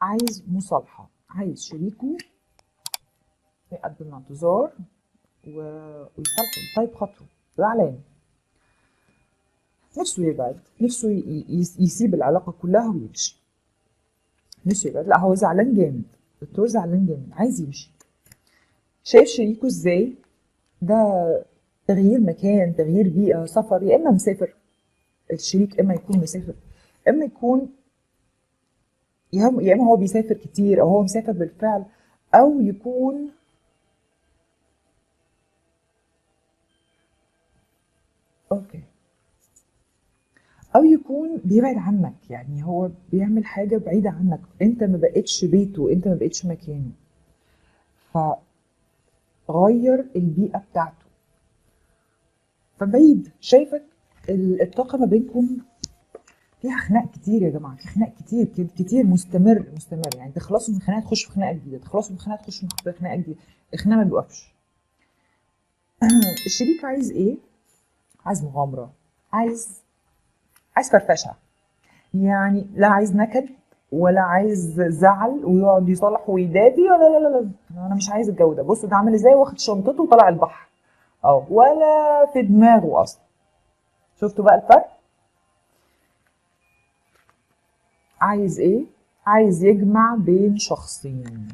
عايز مصالحة. عايز شريكه يقدم اعتذار ويصالحه. طيب خاطره. زعلان. نفسه يبعد. نفسه يسيب العلاقة كلها ويمشي. نفسه يبعد. لا هو زعلان جامد. الدكتور زعلان جامد. عايز يمشي. شايف شريكه إزاي؟ ده تغيير مكان تغيير بيئة سفر يا إما مسافر. الشريك إما يكون مسافر. إما يكون يا إما هو بيسافر كتير أو هو مسافر بالفعل أو يكون أوكي. أو يكون بيبعد عنك يعني هو بيعمل حاجة بعيدة عنك. أنت ما بقتش بيته أنت ما بقتش مكانه. فغير البيئة بتاعته. فبعيد. شايفك ال- الطاقة ما بينكم فيها خناق كتير يا جماعة في خناق كتير كت- كتير مستمر مستمر. يعني تخلصوا من خناقة تخشوا في خناقة جديدة تخلصوا من خناقة تخشوا في خناقة جديدة. الخناق ما بيوقفش. الشريك عايز إيه؟ عايز مغامرة عايز عايز فرفشة. يعني لا عايز نكد ولا عايز زعل ويقعد يصالح ويدادي ولا لا لا لا أنا مش عايز الجو ده. بصوا ده عامل إزاي؟ واخد شنطته وطلع البحر. آه ولا في دماغه أصلا. شفتوا بقى الفرق؟ عايز إيه؟ عايز يجمع بين شخصين.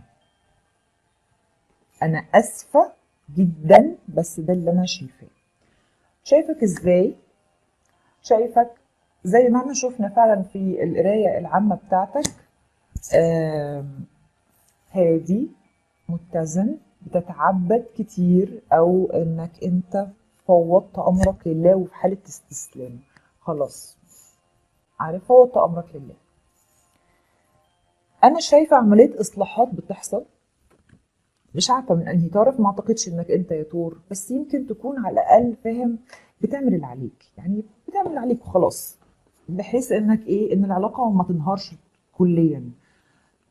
أنا آسفة جدا بس ده اللي أنا شايفاه. شايفك إزاي؟ شايفك زي ما إحنا شفنا فعلا في القراية العامة بتاعتك. هادي متزن بتتعبد كتير أو إنك أنت فوضت أمرك لله وفي حالة استسلام. خلاص. عارف فوضت أمرك لله. أنا شايفة عملية إصلاحات بتحصل. مش عارفة من أنهي طرف ما أعتقدش إنك أنت يا تور بس يمكن تكون على الأقل فاهم بتعمل اللي عليك. يعني بتعمل اللي عليك وخلاص بحيث إنك إيه إن العلاقة ما تنهارش كليا.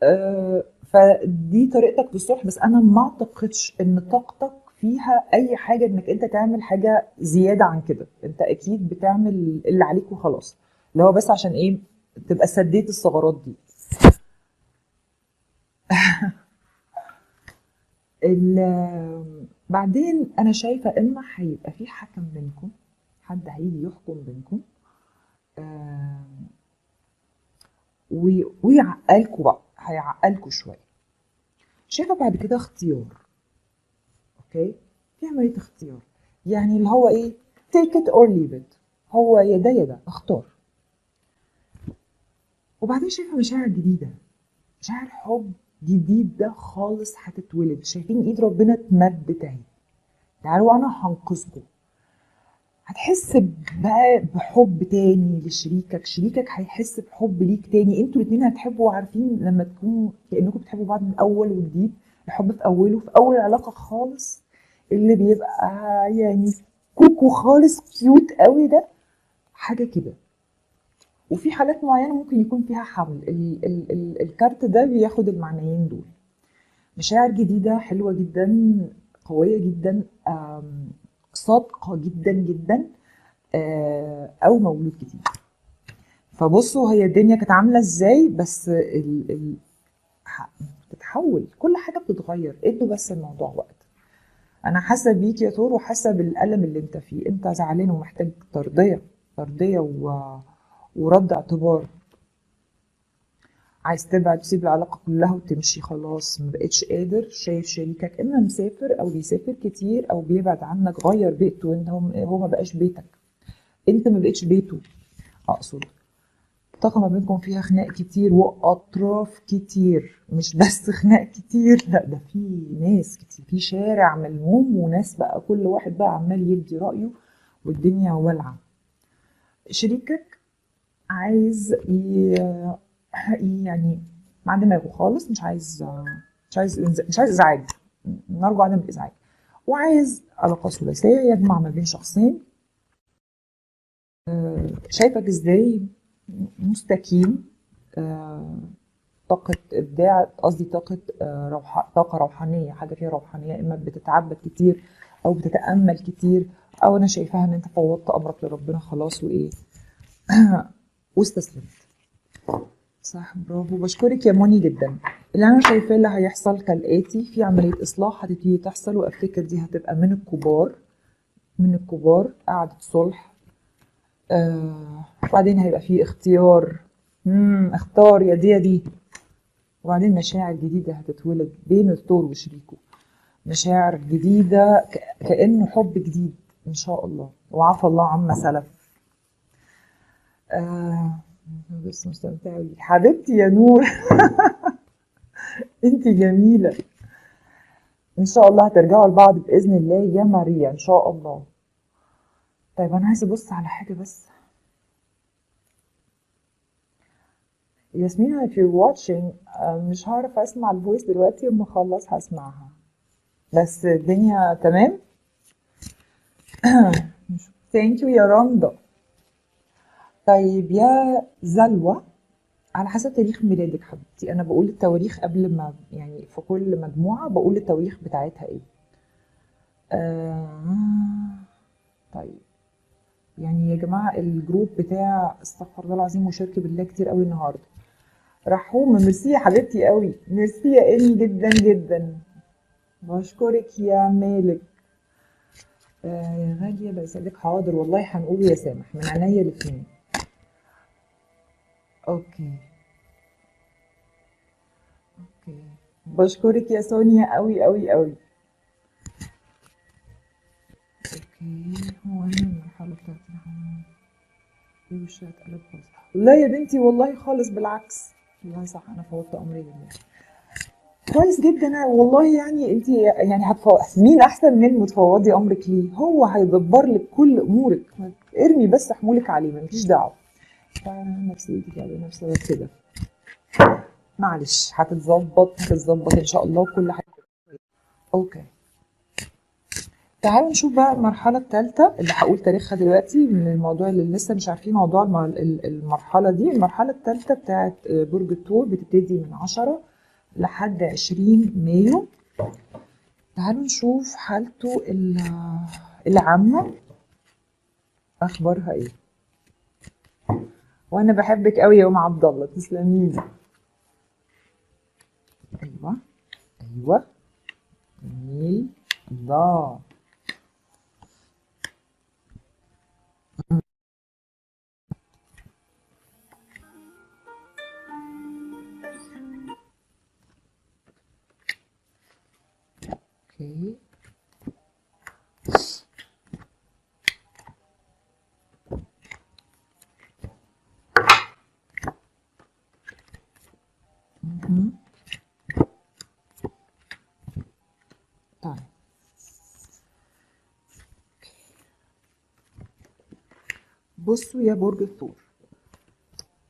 آه، فدي طريقتك في الصلح بس أنا ما أعتقدش إن طاقتك فيها أي حاجة إنك أنت تعمل حاجة زيادة عن كده. أنت أكيد بتعمل اللي عليك وخلاص. اللي هو بس عشان إيه؟ تبقى سديت الثغرات دي ال- بعدين أنا شايفة إما هيبقى في حكم بينكم حد هيجي يحكم بينكم ويعقلكوا بقى هيعقلكوا شوية. شايفة بعد كده اختيار أوكي؟ في عملية اختيار. يعني اللي هو إيه؟ take it or leave it. هو يا ده يا ده اختار. وبعدين شايفة مشاعر جديدة مشاعر حب. جديد ده خالص هتتولد. شايفين إيد ربنا اتمدت اهي تعالوا أنا هنقذكم. هتحس بقى بحب تاني لشريكك. شريكك هيحس بحب ليك تاني. أنتوا الاتنين هتحبوا عارفين لما تكونوا كأنكم بتحبوا بعض من أول وجديد. الحب في أوله. في أول العلاقه خالص. اللي بيبقى يعني كوكو خالص. كيوت قوي ده. حاجة كده. وفي حالات معينة ممكن يكون فيها حمل. ال ال ال الكارت ده بياخد المعنيين دول. مشاعر جديدة حلوة جدا قوية جدا صادقة جدا جدا آه، أو مولود جديد فبصوا هي الدنيا كانت عاملة إزاي؟ بس ال ال بتتحول. كل حاجة بتتغير. ادوا بس الموضوع وقت. أنا حاسة بيك يا تور وحاسه بالألم اللي أنت فيه. أنت زعلان ومحتاج ترضيه ترضيه و... ورد اعتبار. عايز تبعد تسيب العلاقة كلها وتمشي خلاص. ما بقتش قادر. شايف شريكك إما مسافر أو بيسافر كتير أو بيبعد عنك غير بيئته انت هو بقاش بيتك. أنت ما بقتش بيته أقصد. الطاقة ما بينكم فيها خناق كتير وأطراف كتير. مش بس خناق كتير لا ده في ناس كتير. في شارع ملموم وناس بقى كل واحد بقى عمال يبدي رأيه والدنيا والعة شريكك عايز يعني مع دماغه خالص مش عايز مش عايز مش عايز إزعاج. نرجو عدم الإزعاج. وعايز علاقة ثلاثية يجمع ما بين شخصين. آه، شايفك إزاي؟ مستكين. آه، طاقة إبداع قصدي طاقة آه، روح طاقة روحانية حاجة فيها روحانية إما بتتعبد كتير أو بتتأمل كتير أو أنا شايفاها إن أنت فوضت أمرك لربنا خلاص وإيه. واستسلمت. صح برافو. بشكرك يا موني جدا. اللي أنا شايفاه اللي هيحصل كالآتي في عملية إصلاح هتبتدي تحصل وأفتكر دي هتبقى من الكبار من الكبار قعدة صلح. آه وبعدين هيبقى في اختيار. امم اختار يا دي يا دي. وبعدين مشاعر جديدة هتتولد بين الثور وشريكه. مشاعر جديدة كأنه حب جديد إن شاء الله. وعفى الله عما سلف. آه بس مستمتعة بيك حبيبتي يا نور. انت جميلة. إن شاء الله هترجعوا لبعض بإذن الله يا ماريا إن شاء الله. طيب أنا عايزة أبص على حاجة بس. ياسمين if you're watching آه، مش هعرف أسمع الفويس دلوقتي اما أخلص هسمعها. بس الدنيا تمام؟ thank you يا رندا طيب يا زلوى على حسب تاريخ ميلادك حبيبتي أنا بقول التواريخ قبل ما يعني في كل مجموعة بقول التواريخ بتاعتها إيه. آه طيب. يعني يا جماعة ال group بتاع استغفر الله العظيم وشرك بالله كتير قوي النهارده. رحومه ميرسي يا حبيبتي قوي ميرسي يا ايمي جدا جدا. بشكرك يا مالك. آه يا غالية بسألك حاضر. والله هنقول يا سامح من عينيا الاثنين okay okay بشكرك يا سونيا قوي قوي قوي okay هو أنا المرحله بتاعتي إيه وش اتقلب خالص لا يا بنتي والله خالص بالعكس. والله صح أنا فوتت أمري لله كويس جدا. والله يعني انت يعني هتفو... مين أحسن من متفوضي أمرك ليه؟ هو هيدبر لك كل أمورك. ارمي بس حمولك عليه مالكيش دعوة. فنفسيتي كده نفسي كده. معلش هتتظبط هتتظبط إن شاء الله وكل حاجة. okay. تعالوا نشوف بقى المرحلة الثالثه اللي هقول تاريخها دلوقتي من الموضوع اللي لسه مش عارفين موضوع الم- ال- المرحلة دي. المرحلة الثالثه بتاعت برج الثور بتبتدي من 10 لحد 20 مايو. تعالوا نشوف حالته ال- العامة. أخبارها إيه؟ وأنا بحبك قوي يا أم عبد الله. تسلمي لي. أيوه. أيوه. جميل. الله. أوكي. طيب. بصوا يا برج الثور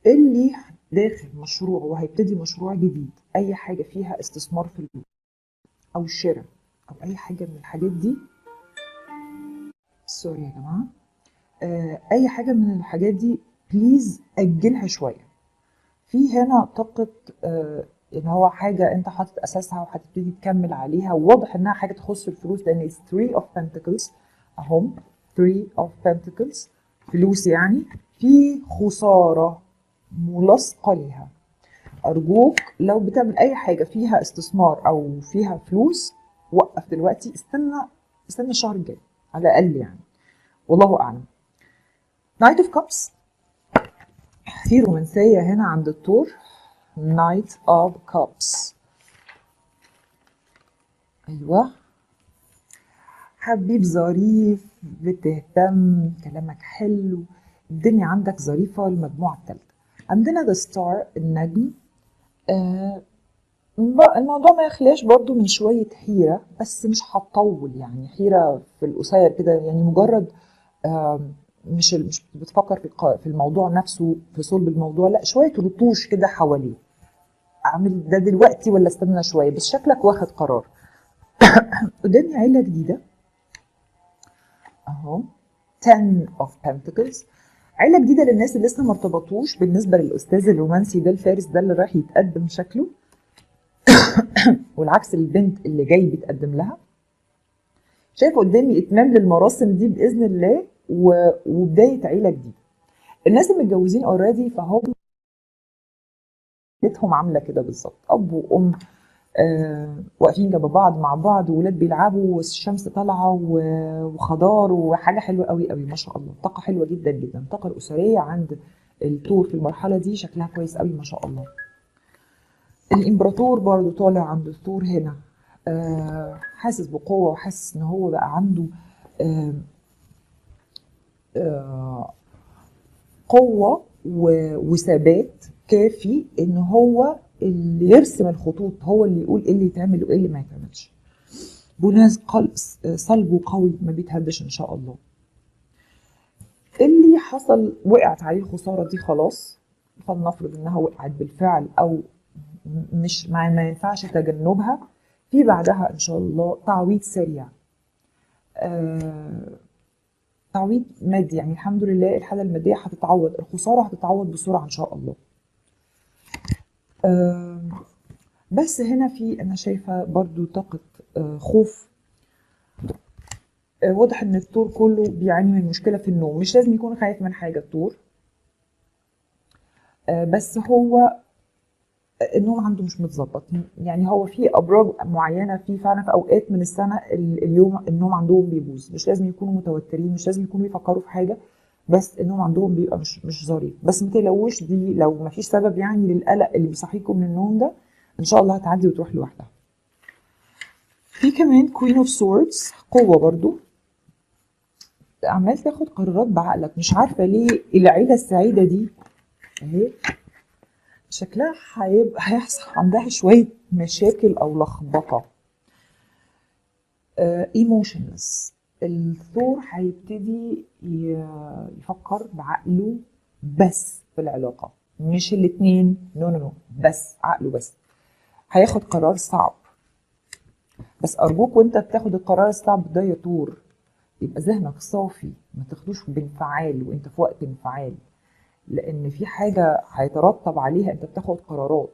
اللي داخل مشروع وهيبتدي مشروع جديد أي حاجة فيها استثمار في البيت أو شراء أو أي حاجة من الحاجات دي. sorry يا جماعة. آه، أي حاجة من الحاجات دي please أجلها شوية. في هنا طاقه آه، إن هو حاجة أنت حاطط أساسها وهتبتدي تكمل عليها. وواضح إنها حاجة تخص الفلوس لأن it's three of pentacles أهم. Three of pentacles فلوس يعني. في خسارة ملاصقة ليها. أرجوك لو بتعمل أي حاجة فيها استثمار أو فيها فلوس وقف دلوقتي. استنى استنى الشهر الجاي على الأقل يعني. والله أعلم. Knight of Cups في رومانسية هنا عند الثور Knight of Cups أيوه. حبيب ظريف بتهتم كلامك حلو الدنيا عندك ظريفة المجموعه الثالثه عندنا ذا ستار النجم. آه الموضوع ما يخلاش برضو من شوية حيرة بس مش هتطول يعني. حيرة في القصير كده يعني مجرد آم، مش مش بتفكر في في الموضوع نفسه في صلب الموضوع لا شوية رطوش كده حواليه. أعمل ده دلوقتي ولا استنى شوية؟ بس شكلك واخد قرار. قدامي عيلة جديدة. أهو 10 of Pentacles. عيلة جديدة للناس اللي لسه ما ارتبطوش. بالنسبة للأستاذ الرومانسي ده الفارس ده اللي رايح يتقدم شكله. والعكس البنت اللي جاي بيتقدم لها. شايف قدامي إتمام للمراسم دي بإذن الله. وبداية عيلة جديدة. الناس اللي متجوزين already فهم عيلتهم عاملة كده بالظبط. أب وأم آه واقفين جنب بعض مع بعض وولاد بيلعبوا والشمس طالعة وخضار وحاجة حلوة قوي قوي ما شاء الله. طاقة حلوة جدا جدا. الطاقه الاسريه عند التور في المرحلة دي شكلها كويس قوي ما شاء الله. الإمبراطور برضو طالع عند الثور هنا. آه حاسس بقوة وحاسس إن هو بقى عنده آه قوة و- وثبات كافي إن هو اللي يرسم الخطوط هو اللي يقول إيه اللي يتعمل وإيه اللي ما يتعملش. بناس قلب صلبه قوي ما بيتهدش إن شاء الله. اللي حصل وقعت عليه الخسارة دي خلاص فلنفرض إنها وقعت بالفعل أو مش ما, ما ينفعش تجنبها في بعدها إن شاء الله تعويض سريع. آه تعويض مادي يعني الحمد لله الحالة المادية هتتعوض الخسارة هتتعوض بسرعة إن شاء الله. آه بس هنا في أنا شايفة برضو طاقة آه خوف. آه واضح إن الطور كله بيعاني من مشكلة في النوم مش لازم يكون خايف من حاجة الطور. بس هو النوم عنده مش متظبط. يعني هو في أبراج معينة في فعلا في أوقات من السنة ال- اليوم النوم عندهم بيبوظ. مش لازم يكونوا متوترين مش لازم يكونوا بيفكروا في حاجة بس النوم عندهم بيبقى مش مش ظريف. بس ما تقلقوش دي لو ما فيش سبب يعني للقلق اللي بيصحيكم من النوم ده إن شاء الله هتعدي وتروح لوحدها. في كمان Queen of Swords قوة برضو. عمال تاخد قرارات بعقلك. مش عارفة ليه العيلة السعيدة دي أهي. شكلها هيبقى هيحصل عندها شوية مشاكل أو لخبطة. emotionless الثور هيبتدي يفكر بعقله بس في العلاقة. مش الاتنين. no no no بس عقله بس. هياخد قرار صعب. بس أرجوك وأنت بتاخد القرار الصعب ده يا طور يبقى ذهنك صافي. ما تاخدوش بانفعال وأنت في وقت انفعال. لأن في حاجة هيترتب عليها أنت بتاخد قرارات.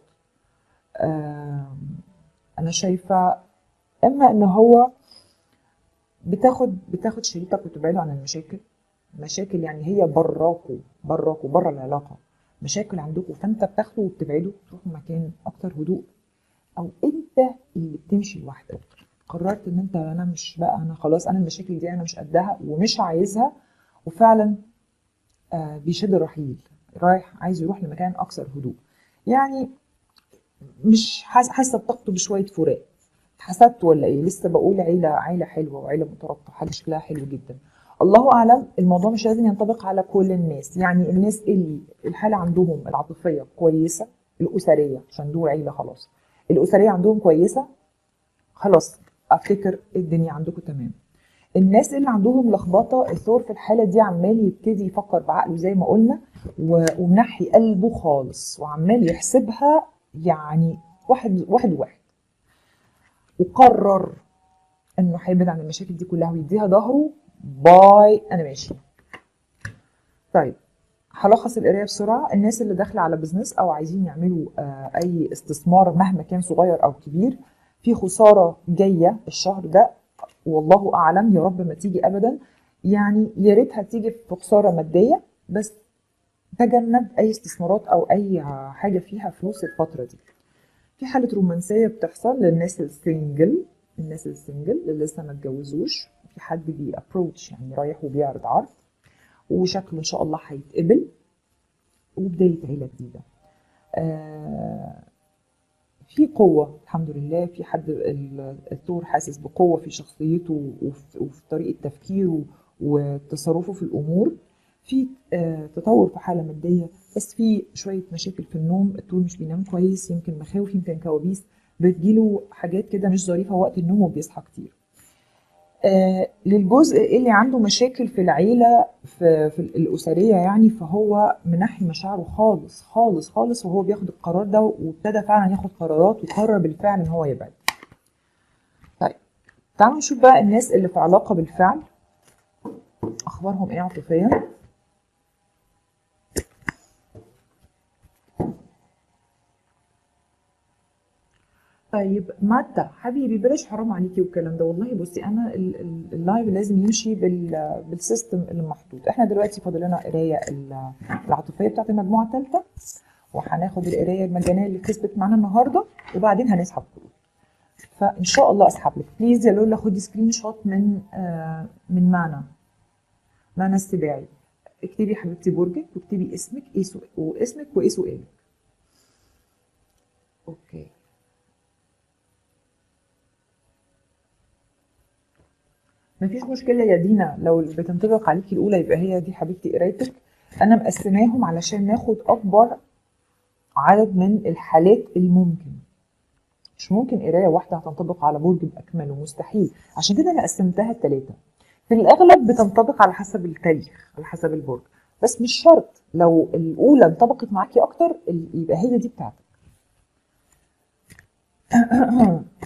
أنا شايفة إما إن هو بتاخد بتاخد شريكك وتبعده عن المشاكل. مشاكل يعني هي براكوا براكوا بره العلاقة. مشاكل عندكم فأنت بتاخده وبتبعده تروحوا مكان أكتر هدوء. أو أنت اللي بتمشي لوحدك. قررت إن أنت أنا مش بقى أنا خلاص أنا المشاكل دي أنا مش قدها ومش عايزها وفعلا بيشد الرحيل رايح عايز يروح لمكان أكثر هدوء يعني مش حاس- حاسة بطاقته بشوية فراق. حسدت ولا إيه؟ لسه بقول عيلة عيلة حلوة وعيلة مترابطة حاجة شكلها حلو جدا. الله أعلم الموضوع مش لازم ينطبق على كل الناس. يعني الناس اللي الحالة عندهم العاطفية كويسة الأسرية عشان دول عيلة خلاص. الأسرية عندهم كويسة خلاص أفتكر الدنيا عندكم تمام. الناس اللي عندهم لخبطة الثور في الحالة دي عمال يبتدي يفكر بعقله زي ما قلنا ومنحي قلبه خالص وعمال يحسبها يعني واحد واحد واحد. وقرر إنه هيبعد عن المشاكل دي كلها ويديها ظهره. bye أنا ماشي. طيب هلخص القراية بسرعة. الناس اللي داخلة على business أو عايزين يعملوا آه، أي استثمار مهما كان صغير أو كبير في خسارة جاية الشهر ده. والله أعلم يا رب ما تيجي ابدا. يعني يا ريتها تيجي في خسارة مادية بس تجنب أي استثمارات أو أي حاجة فيها فلوس الفترة دي. في حالة رومانسية بتحصل للناس ال single الناس ال single اللي لسه ما اتجوزوش. في حد بي approach يعني رايح وبيعرض عرض وشكله إن شاء الله هيتقبل. وبداية عيلة جديدة. آه في قوة الحمد لله. في حد ال- الثور حاسس بقوة في شخصيته وفي, طريقة تفكيره وتصرفه في الأمور. في آه، تطور في حالة مادية بس في شوية مشاكل في النوم الثور مش بينام كويس يمكن مخاوف يمكن كوابيس. بتجيله حاجات كده مش ظريفة وقت النوم وبيصحى كتير. للجزء اللي عنده مشاكل في العيلة في, في الأسرية يعني فهو منحي مشاعره خالص خالص خالص وهو بياخد القرار ده وابتدى فعلا ياخد قرارات وقرر بالفعل إن هو يبعد. طيب تعالوا نشوف بقى الناس اللي في علاقة بالفعل. أخبارهم إيه عاطفيا؟ طيب مادة. حبيبي بلاش حرام عليكي والكلام ده. والله بصي أنا ال- ال- ال life لازم يمشي بال بال system اللي محطوط إحنا دلوقتي فاضل لنا قراية ال- العاطفية بتاعت المجموعة الثالثه وهناخد القراية المجانية اللي كسبت معانا النهارده وبعدين هنسحب. كروت فإن شاء الله أسحب لك. please يا لولا خدي screenshot من آه من معنا معنا السباعي. اكتبي حبيبتي برجك واكتبي اسمك إيه واسمك وايه سؤالك أوكي. مفيش مشكلة يا دينا. لو بتنطبق عليكي الأولى يبقى هي دي حبيبتي قرايتك. أنا مقسماهم علشان ناخد أكبر عدد من الحالات الممكن مش ممكن قراية واحدة هتنطبق على برج بأكمله مستحيل عشان كده أنا قسمتها التلاتة. في الأغلب بتنطبق على حسب التاريخ على حسب البرج. بس مش شرط. لو الأولى انطبقت معاكي أكتر ال- يبقى هي دي بتاعتك.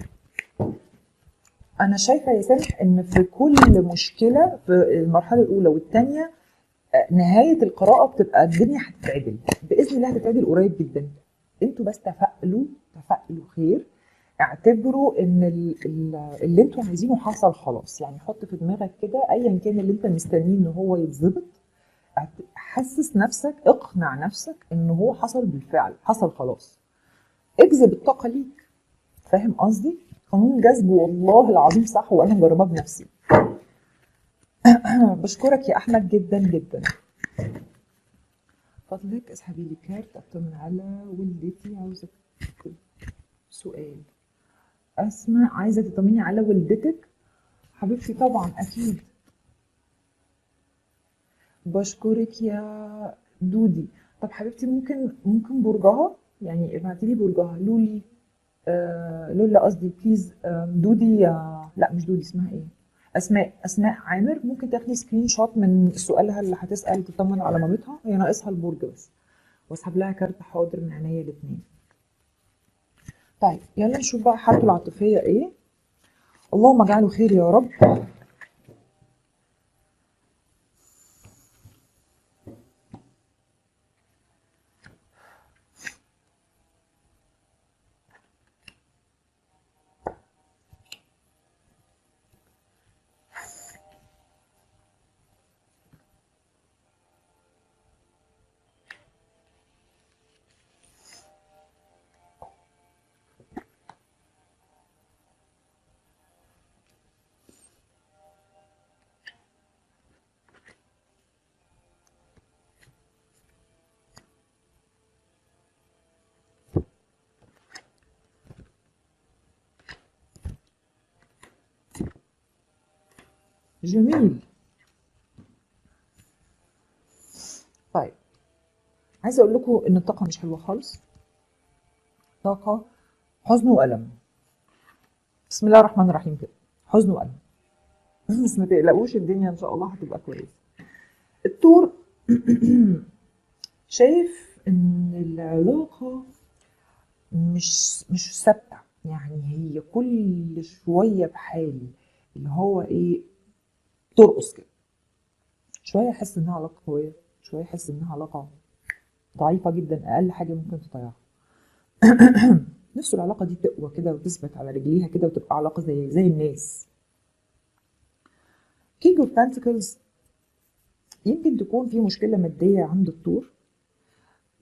أنا شايفة يا سامح إن في كل مشكلة في المرحلة الأولى والثانية نهاية القراءة بتبقى الدنيا هتتعدل. بإذن الله هتتعدل قريب جدا. أنتوا بس تفائلوا تفائلوا خير. اعتبروا إن ال- ال- اللي أنتوا عايزينه حصل خلاص. يعني حط في دماغك كده ايا كان اللي أنت مستنيه إن هو يتظبط حسس نفسك اقنع نفسك إن هو حصل بالفعل حصل خلاص. اجذب الطاقة ليك. فاهم قصدي؟ قانون الجذب والله العظيم صح وأنا مجرباه بنفسي. بشكرك يا أحمد جدا جدا. فضلك اسحبي لي card اطمن على والدتي عاوزه سؤال. اسماء عايزة تطمني على والدتك؟ حبيبتي طبعا أكيد. بشكرك يا دودي. طب حبيبتي ممكن ممكن برجها؟ يعني ابعتي لي برجها. لولي. لولا قصدي please آه دودي آه لا مش دودي اسمها إيه؟ أسماء أسماء عامر ممكن تاخدي screenshot من سؤالها اللي هتسأل تطمن على مامتها. هي ناقصها البرج بس. واسحب لها كارت حاضر من عينيا الاثنين طيب يلا نشوف بقى حالته العاطفية إيه. اللهم اجعله خير يا رب. جميل. طيب عايزة أقول لكم إن الطاقة مش حلوة خالص. طاقة حزن وألم. بسم الله الرحمن الرحيم كده. حزن وألم. بس ما تقلقوش الدنيا إن شاء الله هتبقى كويسة. الطور شايف إن العلاقة مش مش ثابتة. يعني هي كل شوية بحال اللي هو إيه ترقص كده شوية أحس إنها علاقة قوية شوية أحس إنها علاقة ضعيفة جدا أقل حاجة ممكن تضيعها. نفس العلاقة دي تقوى كده وتثبت على رجليها كده وتبقى علاقة زي زي الناس. King of Pentacles يمكن تكون في مشكلة مادية عند الثور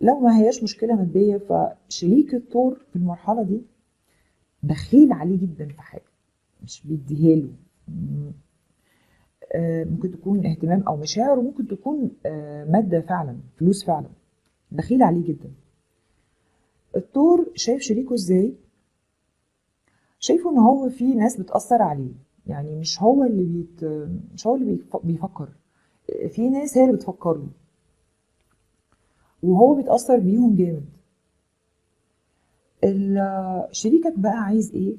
لو ما هياش مشكلة مادية فشريك الطور في المرحلة دي بخيل عليه جدا في حاجة مش بيديها له ممكن تكون اهتمام أو مشاعر وممكن تكون آه، مادة فعلا فلوس فعلا. بخيل عليه جدا. الطور شايف شريكه إزاي؟ شايفه إن هو في ناس بتأثر عليه. يعني مش هو اللي بيت مش هو اللي بيف- بيفكر. في ناس هي اللي بتفكر له. وهو بيتأثر بيهم جامد. شريكك بقى عايز إيه؟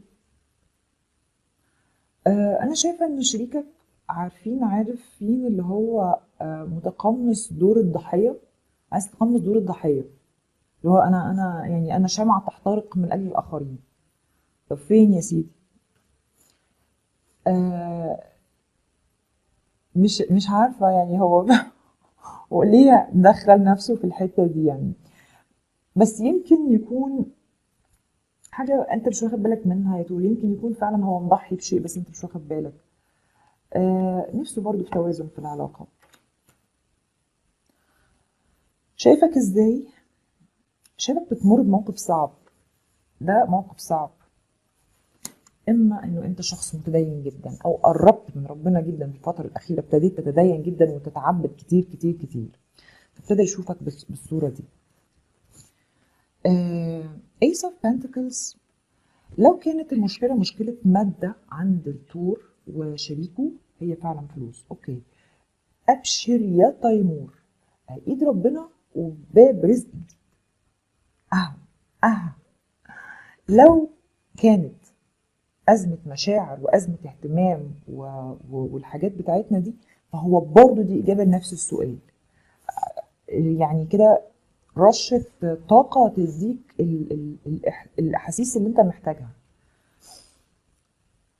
آه، أنا شايفة إن شريكك عارفين عارف فين اللي هو آه، متقمص دور الضحية؟ عايز تقمص دور الضحية. اللي هو أنا أنا يعني أنا شمعة تحترق من أجل الآخرين. طب فين يا سيدي؟ آه مش مش عارفة يعني هو وليه دخل نفسه في الحتة دي يعني. بس يمكن يكون حاجة أنت مش واخد بالك منها يا طول يمكن يكون فعلا هو مضحي بشيء بس أنت مش واخد بالك. نفسه برضو في توازن في العلاقة. شايفك إزاي؟ شايفك بتمر بموقف صعب. ده موقف صعب. إما إنه أنت شخص متدين جدا أو قربت من ربنا جدا في الفترة الأخيرة ابتديت تتدين جدا وتتعبد كتير كتير كتير. فابتدى يشوفك بالصورة دي. Ace of Pentacles لو كانت المشكلة مشكلة مادة عند الثور وشريكه هي فعلا فلوس. okay. أبشر يا تيمور. ايد ربنا وباب رزق. أهو أهو. لو كانت أزمة مشاعر وأزمة اهتمام و... والحاجات بتاعتنا دي فهو برضه دي إجابة لنفس السؤال. يعني كده رشة طاقة تديك. الأحاسيس اللي أنت محتاجها.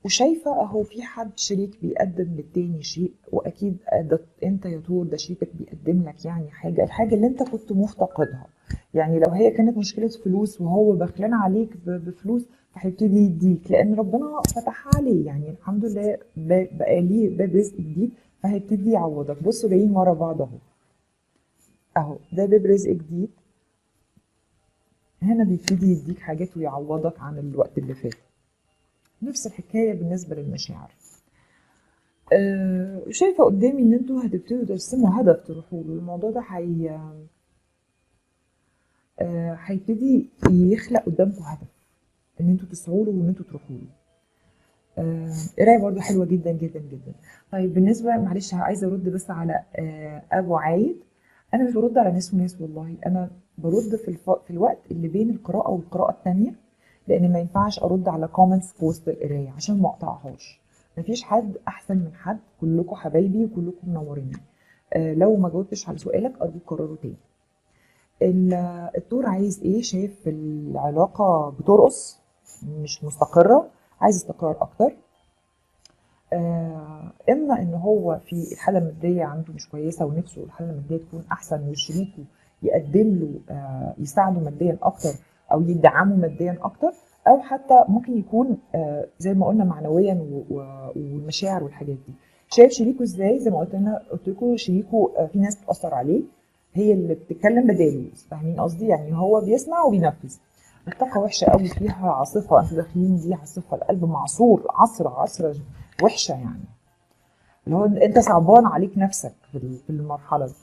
وشايفة أهو في حد شريك بيقدم للتاني شيء وأكيد ده أنت يا طور ده شريكك بيقدم لك يعني حاجة الحاجة اللي أنت كنت مفتقدها. يعني لو هي كانت مشكلة فلوس وهو بخلان عليك بفلوس فهيبتدي يديك. لأن ربنا فتح عليه يعني الحمد لله بقى ليه باب رزق جديد فهيبتدي يعوضك. بصوا جايين ورا بعض أهو. أهو ده باب رزق جديد. هنا بيبتدي يديك حاجات ويعوضك عن الوقت اللي فات. نفس الحكاية بالنسبة للمشاعر. أه شايفة قدامي إن أنتوا هتبتدوا ترسموا هدف تروحوا له. الموضوع ده هي آه، هيبتدي يخلق قدامكم هدف إن أنتوا تسعوا له وإن أنتوا تروحوا له. آه، قراية برضو حلوة جدا جدا جدا. طيب بالنسبة معلش عايزة أرد بس على آه، أبو عايد. أنا مش برد على ناس وناس والله. أنا برد في الف... في الوقت اللي بين القراءة والقراءة الثانية لأن ما ينفعش أرد على كومنتس في وسط القرايه عشان ما أقطعهاش. مفيش حد أحسن من حد كلكم حبايبي وكلكم منوريني. آه، لو ما جاوبتش على سؤالك أرجوك كرره تاني. ال- الدور عايز إيه؟ شايف العلاقة بترقص؟ مش مستقرة. عايز استقرار أكتر. آه، إما إن هو في الحالة المادية عنده مش كويسة ونفسه الحالة المادية تكون أحسن وشريكه يقدم له آه، يساعده ماديا أكتر أو يدعمه ماديا أكتر أو حتى ممكن يكون آه، زي ما قلنا معنويا والمشاعر والحاجات دي. شايف شريكه إزاي؟ زي ما قلت لنا قلت لكم شريكه آه، في ناس بتأثر عليه. هي اللي بتتكلم بداله فاهمين قصدي؟ يعني هو بيسمع وبينفذ. الطاقة وحشة قوي فيها عاصفة داخلين دي عاصفة القلب معصور عصرة عصرة وحشة يعني. اللي هو أنت صعبان عليك نفسك في ال- في المرحلة دي.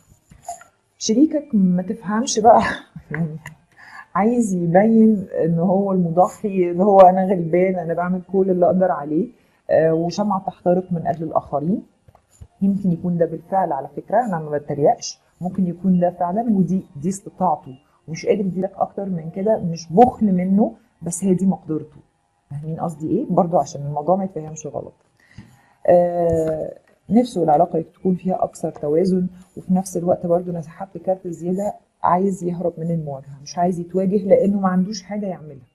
شريكك ما تفهمش بقى. عايز يبين إن هو المضحي إن هو أنا غلبان أنا بعمل كل اللي أقدر عليه آه، وشمعة تحترق من أجل الآخرين. يمكن يكون ده بالفعل على فكرة أنا ما بتريقش. ممكن يكون ده فعلا ودي دي استطاعته. ومش قادر يديلك أكتر من كده مش بخل منه بس هي دي مقدرته. فاهمين قصدي إيه؟ برضو عشان الموضوع ما يتفهمش غلط. آه نفسه العلاقه تكون فيها أكثر توازن وفي نفس الوقت برضو أنا سحبت كارت زيادة عايز يهرب من المواجهة مش عايز يتواجه لأنه ما عندوش حاجة يعملها.